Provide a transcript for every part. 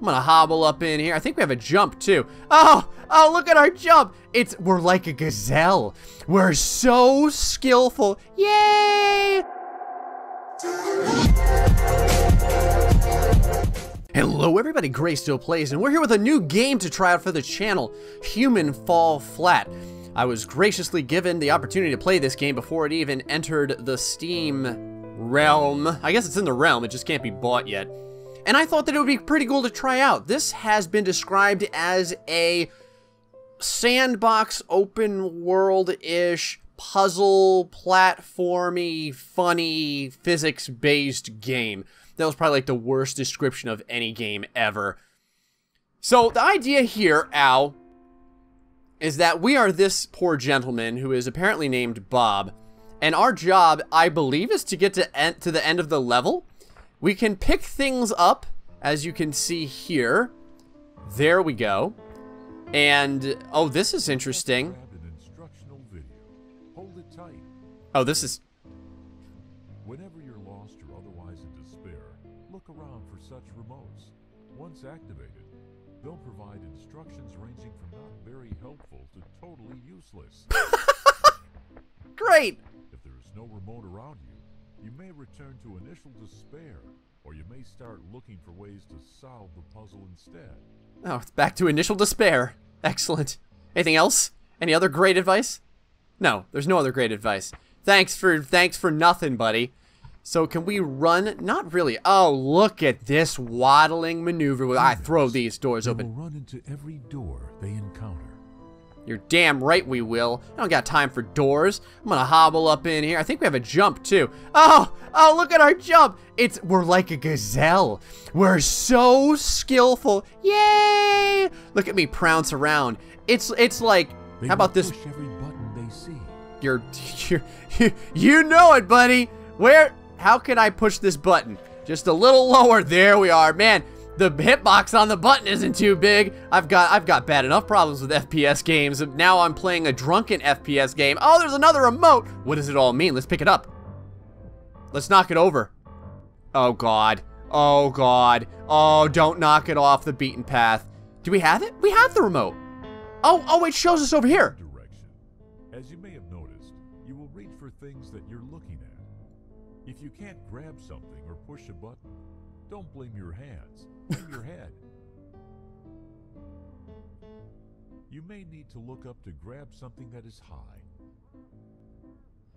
I'm gonna hobble up in here. I think we have a jump too. Oh, oh, look at our jump. It's, we're like a gazelle. We're so skillful. Yay! Hello everybody, Graystill Plays, and we're here with a new game to try out for the channel, Human Fall Flat. I was graciously given the opportunity to play this game before it even entered the Steam realm. I guess it's in the realm, it just can't be bought yet. And I thought that it would be pretty cool to try out. This has been described as a sandbox, open world-ish, puzzle, platformy, funny, physics-based game. That was probably like the worst description of any game ever. So the idea here, Al, is that we are this poor gentleman who is apparently named Bob, and our job, I believe, is to get to, to the end of the level we can pick things up, as you can see here. There we go. And, oh, this is interesting. Oh, this is... Whenever you're lost or otherwise in despair, look around for such remotes. Once activated, they'll provide instructions ranging from not very helpful to totally useless. Great! If there is no remote around you, you may return to initial despair, or you may start looking for ways to solve the puzzle instead. Oh, it's back to initial despair. Excellent. Anything else? Any other great advice? No, there's no other great advice. Thanks for thanks for nothing, buddy. So can we run? Not really. Oh, look at this waddling maneuver. I throw these doors they open. Will run into every door they encounter. You're damn right we will. I don't got time for doors. I'm gonna hobble up in here. I think we have a jump too. Oh, oh, look at our jump. It's, we're like a gazelle. We're so skillful. Yay! Look at me prounce around. It's, it's like, they how about this? Every button they see. You're, you're, you know it, buddy. Where, how can I push this button? Just a little lower. There we are. Man, the hitbox on the button isn't too big. I've got I've got bad enough problems with FPS games. Now I'm playing a drunken FPS game. Oh, there's another remote. What does it all mean? Let's pick it up. Let's knock it over. Oh god. Oh god. Oh, don't knock it off the beaten path. Do we have it? We have the remote. Oh, oh, it shows us over here. Direction. As you may have noticed, you will reach for things that you're looking at. If you can't grab something or push a button, don't blame your hands your head. You may need to look up to grab something that is high.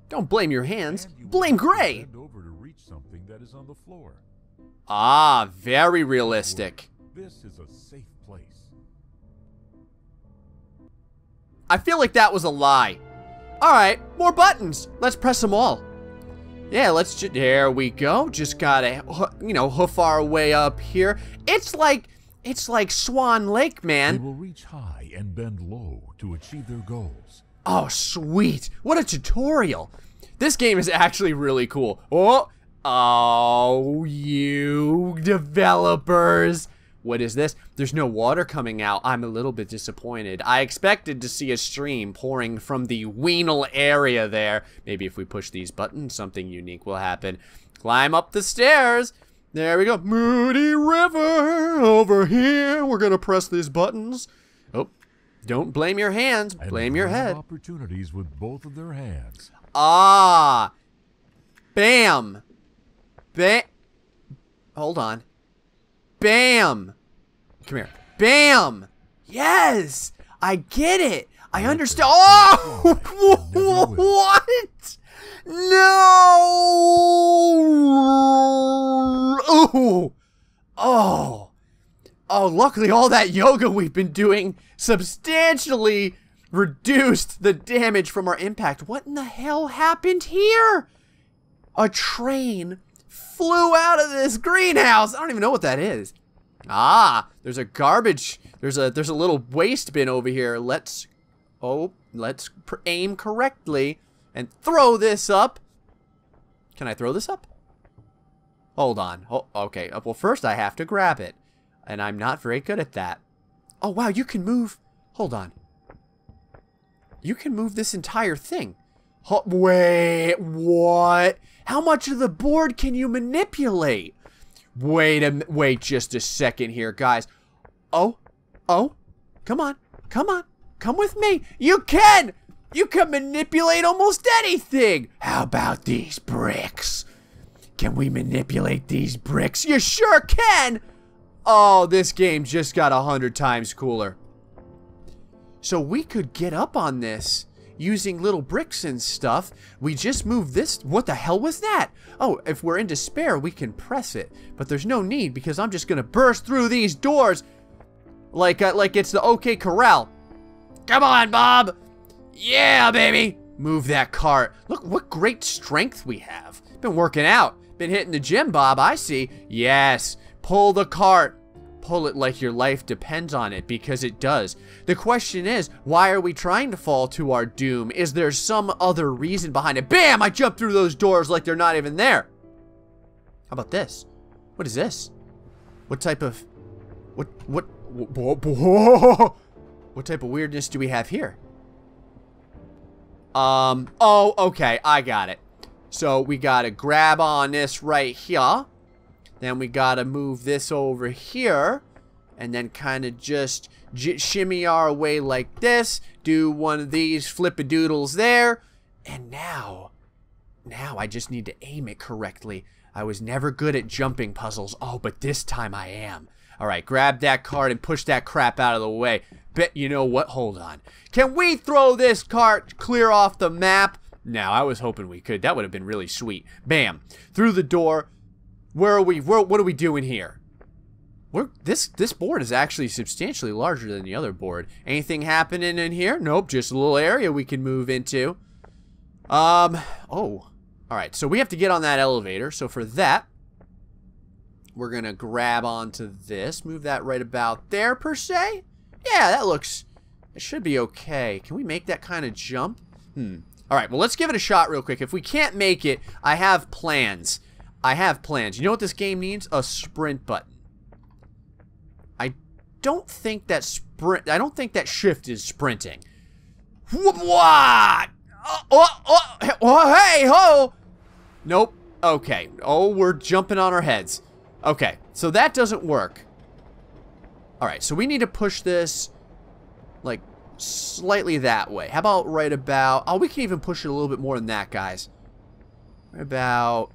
Don't blame your hands. You Blame Gray. over to reach something that is on the floor. Ah, very realistic. This is a safe place. I feel like that was a lie. All right, more buttons. Let's press them all. Yeah, let's just, there we go. Just gotta, you know, hoof our way up here. It's like, it's like Swan Lake, They man. will reach high and bend low to achieve their goals. Oh, sweet. What a tutorial. This game is actually really cool. Oh, oh, you developers. What is this? There's no water coming out. I'm a little bit disappointed. I expected to see a stream pouring from the Weenel area there. Maybe if we push these buttons, something unique will happen. Climb up the stairs. There we go. Moody River over here. We're going to press these buttons. Oh, don't blame your hands. Blame your head. Opportunities with both of their hands. Ah. Bam. Bam. Hold on. Bam. Come here. Bam. Yes. I get it. I understand. Oh! What? No. Ooh. Oh. Oh, luckily all that yoga we've been doing substantially reduced the damage from our impact. What in the hell happened here? A train flew out of this greenhouse. I don't even know what that is. Ah, there's a garbage. There's a there's a little waste bin over here. Let's oh, let's aim correctly and throw this up. Can I throw this up? Hold on. Oh, okay. Uh, Well, first I have to grab it. And I'm not very good at that. Oh, wow, you can move. Hold on. You can move this entire thing. Wait, what? How much of the board can you manipulate? Wait a wait just a second here, guys. Oh, oh, come on, come on, come with me. You can. You can manipulate almost anything. How about these bricks? Can we manipulate these bricks? You sure can. Oh, this game just got a hundred times cooler. So we could get up on this using little bricks and stuff. We just moved this. What the hell was that? Oh, if we're in despair, we can press it. But there's no need because I'm just going to burst through these doors like, uh, like it's the OK Corral. Come on, Bob. Yeah, baby. Move that cart. Look what great strength we have. Been working out. Been hitting the gym, Bob. I see. Yes. Pull the cart. Pull it like your life depends on it, because it does. The question is, why are we trying to fall to our doom? Is there some other reason behind it? Bam! I jumped through those doors like they're not even there. How about this? What is this? What type of... What... What... What type of weirdness do we have here? Um, oh, okay, I got it. So we gotta grab on this right here. Then we gotta move this over here. And then kind of just shimmy our way like this. Do one of these flip-a-doodles there. And now, now I just need to aim it correctly. I was never good at jumping puzzles. Oh, but this time I am. Alright, grab that card and push that crap out of the way. Bet you know what? Hold on. Can we throw this cart clear off the map? Now, I was hoping we could. That would have been really sweet. Bam. Through the door. Where are we? Where, what are we doing here? We're, this this board is actually substantially larger than the other board. Anything happening in here? Nope, just a little area we can move into. Um, oh. Alright, so we have to get on that elevator. So for that, we're going to grab onto this. Move that right about there, per se. Yeah, that looks... It should be okay. Can we make that kind of jump? Hmm. Alright, well, let's give it a shot real quick. If we can't make it, I have plans. I have plans. You know what this game needs? A sprint button. I don't think that sprint... I don't think that shift is sprinting. What? Oh, oh, oh, oh, hey, ho! Nope. Okay. Oh, we're jumping on our heads. Okay, so that doesn't work. Alright, so we need to push this, like, slightly that way. How about right about... Oh, we can even push it a little bit more than that, guys. Right about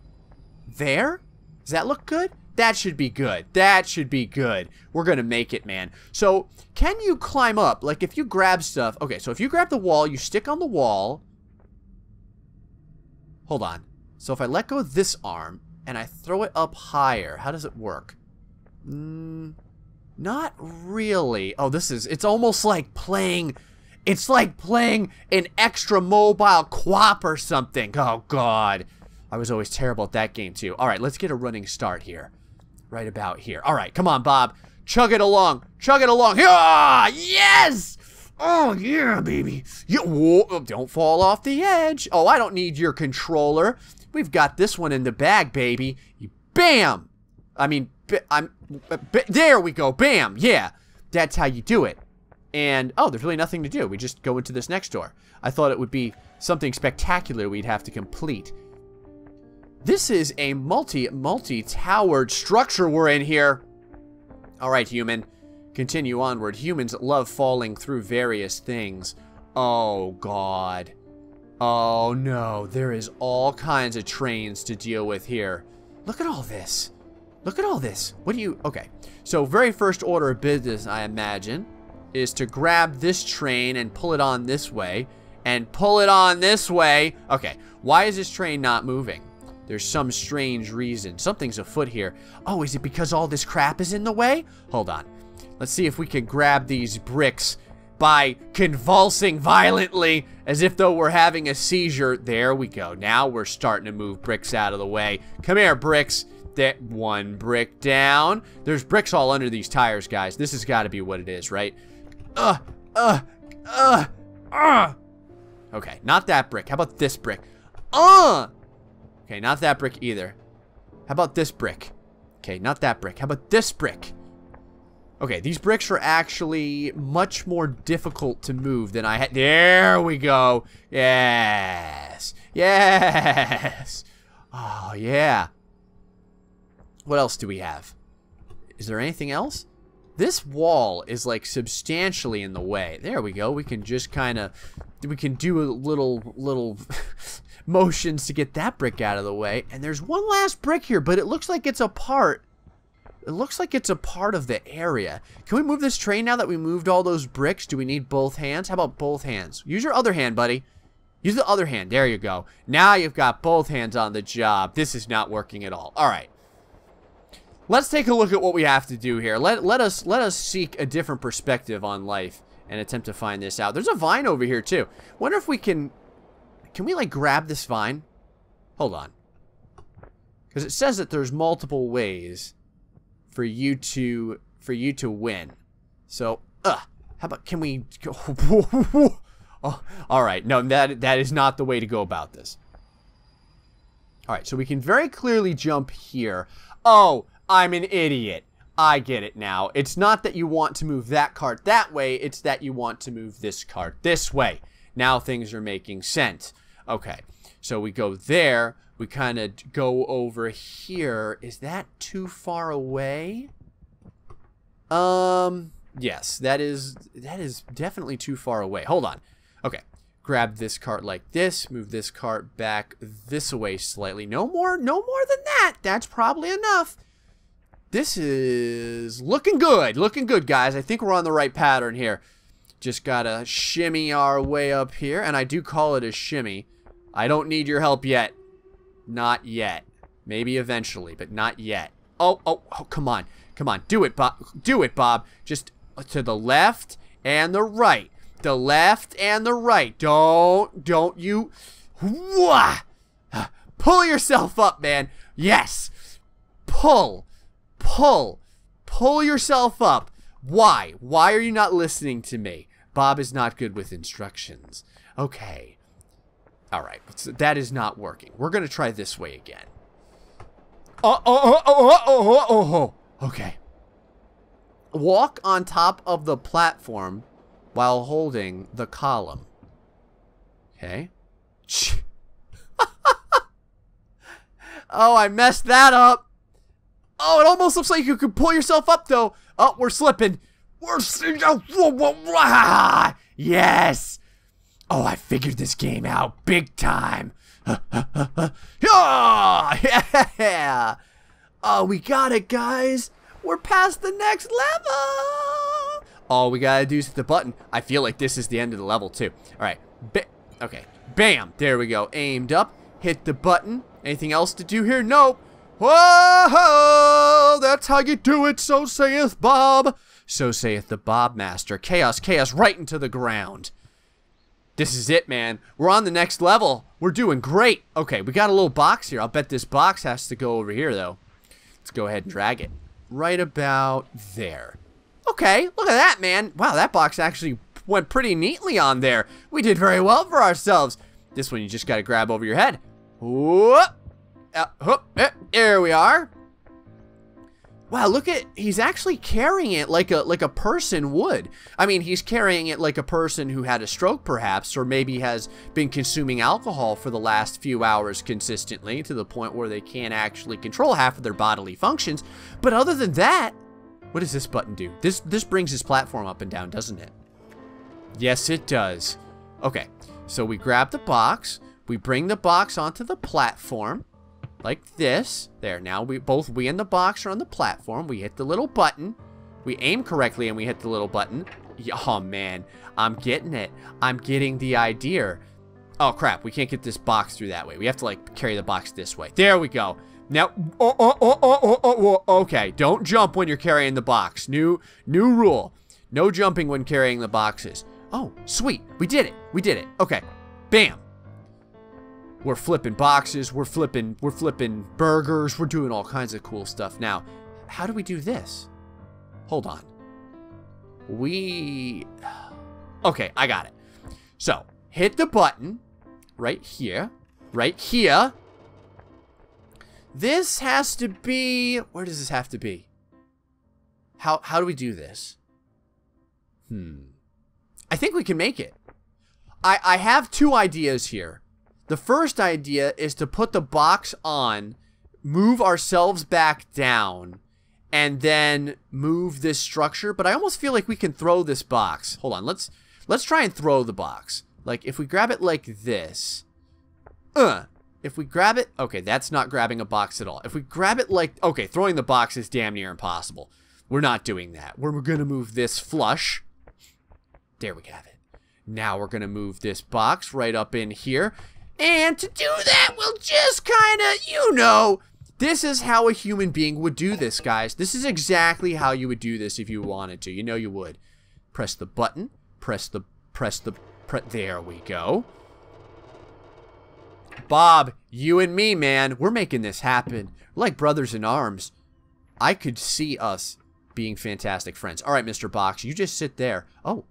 there? Does that look good? That should be good. That should be good. We're going to make it, man. So, can you climb up? Like, if you grab stuff... Okay, so if you grab the wall, you stick on the wall. Hold on. So if I let go this arm, and I throw it up higher, how does it work? Mm, not really. Oh, this is, it's almost like playing, it's like playing an extra mobile QWOP or something. Oh, God. I was always terrible at that game, too. All right, let's get a running start here. Right about here. All right, come on, Bob. Chug it along. Chug it along. Ah, yes! Oh, yeah, baby. You, whoa, don't fall off the edge. Oh, I don't need your controller. We've got this one in the bag, baby. Bam! I mean, I'm... There we go. Bam! Yeah. That's how you do it. And, oh, there's really nothing to do. We just go into this next door. I thought it would be something spectacular we'd have to complete. This is a multi, multi-towered structure we're in here. All right, human. Continue onward. Humans love falling through various things. Oh, God. Oh no, there is all kinds of trains to deal with here. Look at all this. Look at all this. What do you... Okay. So very first order of business, I imagine, is to grab this train and pull it on this way. And pull it on this way. Okay. Why is this train not moving? There's some strange reason. Something's afoot here. Oh, is it because all this crap is in the way? Hold on. Let's see if we can grab these bricks by convulsing violently as if though we're having a seizure. There we go. Now we're starting to move bricks out of the way. Come here, bricks. That one brick down. There's bricks all under these tires, guys. This has got to be what it is, right? Uh, uh, uh, uh. Okay, not that brick. How about this brick? Uh! Okay, not that brick either. How about this brick? Okay, not that brick. How about this brick? Okay, these bricks are actually much more difficult to move than I had. There we go. Yes. Yes. Oh, yeah. What else do we have? Is there anything else? This wall is like substantially in the way. There we go. We can just kind of, we can do a little, little motions to get that brick out of the way. And there's one last brick here, but it looks like it's a part. It looks like it's a part of the area. Can we move this train now that we moved all those bricks? Do we need both hands? How about both hands? Use your other hand, buddy. Use the other hand. There you go. Now you've got both hands on the job. This is not working at all. All right. Let's take a look at what we have to do here. Let, let us let us seek a different perspective on life and attempt to find this out. There's a vine over here too. Wonder if we can can we like grab this vine? Hold on. Cuz it says that there's multiple ways for you to for you to win. So, uh, how about can we go Oh, all right. No, that that is not the way to go about this. All right, so we can very clearly jump here. Oh, I'm an idiot. I get it now. It's not that you want to move that cart that way, it's that you want to move this cart this way. Now things are making sense. Okay, so we go there. We kind of go over here. Is that too far away? Um, yes, that is that is definitely too far away. Hold on. Okay, grab this cart like this, move this cart back this way slightly. No more, no more than that. That's probably enough. This is looking good. Looking good, guys. I think we're on the right pattern here. Just gotta shimmy our way up here. And I do call it a shimmy. I don't need your help yet. Not yet. Maybe eventually, but not yet. Oh, oh, oh, come on. Come on. Do it, Bob. Do it, Bob. Just to the left and the right. The left and the right. Don't, don't you... Wah! Pull yourself up, man. Yes. Pull pull. Pull yourself up. Why? Why are you not listening to me? Bob is not good with instructions. Okay. All right. That is not working. We're going to try this way again. Oh, oh, oh, oh, oh, oh, oh. Okay. Walk on top of the platform while holding the column. Okay. oh, I messed that up. Oh, it almost looks like you could pull yourself up, though. Oh, we're slipping. We're... Oh, yes. Oh, I figured this game out big time. yeah. Oh, we got it, guys. We're past the next level. All we gotta do is hit the button. I feel like this is the end of the level, too. All right. Ba okay. Bam. There we go. Aimed up. Hit the button. Anything else to do here? Nope. Whoa! That's how you do it, so saith Bob. So saith the Bob Master. Chaos, chaos, right into the ground. This is it, man. We're on the next level. We're doing great. Okay, we got a little box here. I'll bet this box has to go over here, though. Let's go ahead and drag it. Right about there. Okay, look at that, man. Wow, that box actually went pretty neatly on there. We did very well for ourselves. This one you just got to grab over your head. Whoop uh, whoop, eh, there we are. Wow, look at he's actually carrying it like a like a person would. I mean, he's carrying it like a person who had a stroke perhaps or maybe has been consuming alcohol for the last few hours consistently to the point where they can't actually control half of their bodily functions. But other than that, what does this button do? This this brings his platform up and down, doesn't it? Yes, it does. Okay. So we grab the box, we bring the box onto the platform like this. There, now we both we and the box are on the platform. We hit the little button. We aim correctly and we hit the little button. Oh, man. I'm getting it. I'm getting the idea. Oh, crap. We can't get this box through that way. We have to, like, carry the box this way. There we go. Now, oh, oh, oh, oh, oh, oh, oh, oh okay. Don't jump when you're carrying the box. New, new rule. No jumping when carrying the boxes. Oh, sweet. We did it. We did it. Okay. Bam. We're flipping boxes, we're flipping, we're flipping burgers, we're doing all kinds of cool stuff. Now, how do we do this? Hold on. We... Okay, I got it. So, hit the button right here, right here. This has to be... Where does this have to be? How, how do we do this? Hmm. I think we can make it. I, I have two ideas here. The first idea is to put the box on, move ourselves back down and then move this structure, but I almost feel like we can throw this box. Hold on, let's let's try and throw the box. Like if we grab it like this, uh, if we grab it, okay, that's not grabbing a box at all. If we grab it like, okay, throwing the box is damn near impossible. We're not doing that. We're, we're gonna move this flush. There we have it. Now we're gonna move this box right up in here. And to do that, we'll just kind of, you know, this is how a human being would do this, guys. This is exactly how you would do this if you wanted to. You know you would. Press the button. Press the, press the, pre there we go. Bob, you and me, man, we're making this happen. We're like brothers in arms. I could see us being fantastic friends. All right, Mr. Box, you just sit there. Oh,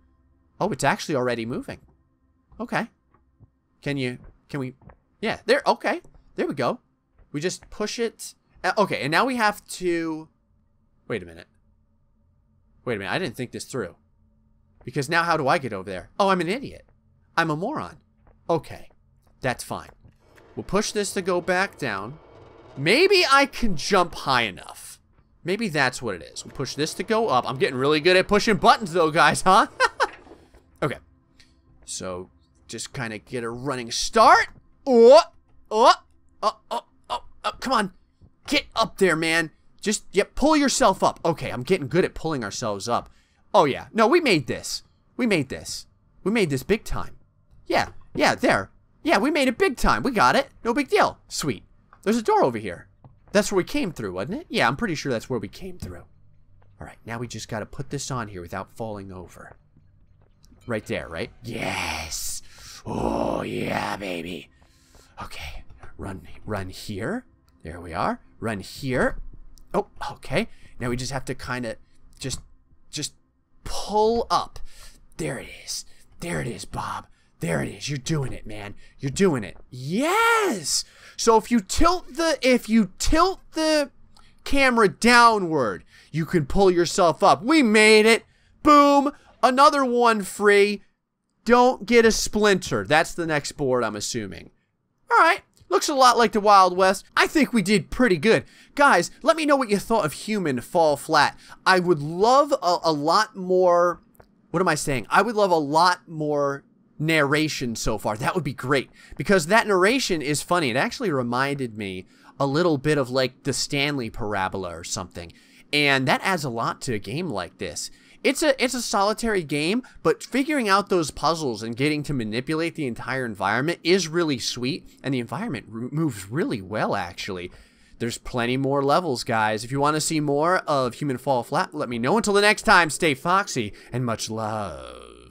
oh, it's actually already moving. Okay. Can you, can we, yeah, there, okay. There we go. We just push it. Uh, okay, and now we have to, wait a minute. Wait a minute, I didn't think this through. Because now how do I get over there? Oh, I'm an idiot. I'm a moron. Okay, that's fine. We'll push this to go back down. Maybe I can jump high enough. Maybe that's what it is. We'll push this to go up. I'm getting really good at pushing buttons though, guys, huh? okay. So, just kind of get a running start. Oh, oh, oh, oh, oh, oh, come on. Get up there, man. Just, yeah, pull yourself up. Okay, I'm getting good at pulling ourselves up. Oh, yeah. No, we made this. We made this. We made this big time. Yeah, yeah, there. Yeah, we made it big time. We got it. No big deal. Sweet. There's a door over here. That's where we came through, wasn't it? Yeah, I'm pretty sure that's where we came through. All right, now we just got to put this on here without falling over. Right there, right? Yes. Oh, yeah, baby. Okay, run, run here. There we are. Run here. Oh, okay. Now we just have to kind of just, just pull up. There it is. There it is, Bob. There it is. You're doing it, man. You're doing it. Yes. So if you tilt the if you tilt the camera downward, you can pull yourself up. We made it. Boom. Another one free. Don't get a splinter. That's the next board, I'm assuming. All right. Looks a lot like the Wild West. I think we did pretty good. Guys, let me know what you thought of Human Fall Flat. I would love a, a lot more... What am I saying? I would love a lot more narration so far. That would be great because that narration is funny. It actually reminded me a little bit of like the Stanley Parable or something. And that adds a lot to a game like this. It's a it's a solitary game, but figuring out those puzzles and getting to manipulate the entire environment is really sweet and the environment moves really well actually. There's plenty more levels, guys. If you want to see more of Human Fall Flat, let me know. Until the next time, stay foxy and much love.